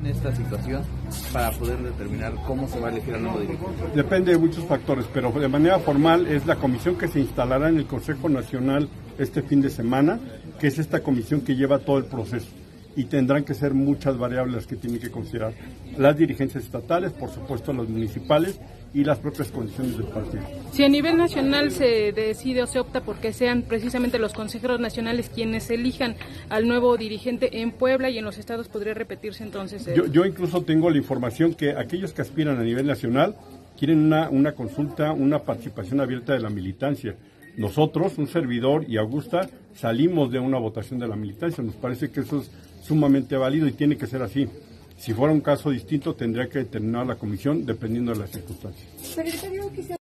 en esta situación para poder determinar cómo se va a elegir al nuevo dirigente? Depende de muchos factores, pero de manera formal es la comisión que se instalará en el Consejo Nacional este fin de semana, que es esta comisión que lleva todo el proceso y tendrán que ser muchas variables que tienen que considerar las dirigencias estatales, por supuesto las municipales y las propias condiciones del partido. Si a nivel nacional se decide o se opta porque sean precisamente los consejeros nacionales quienes elijan al nuevo dirigente en Puebla y en los estados, podría repetirse entonces. Yo, yo incluso tengo la información que aquellos que aspiran a nivel nacional quieren una, una consulta, una participación abierta de la militancia. Nosotros, un servidor y Augusta, salimos de una votación de la militancia. Nos parece que eso es sumamente válido y tiene que ser así. Si fuera un caso distinto, tendría que determinar la comisión dependiendo de las circunstancias.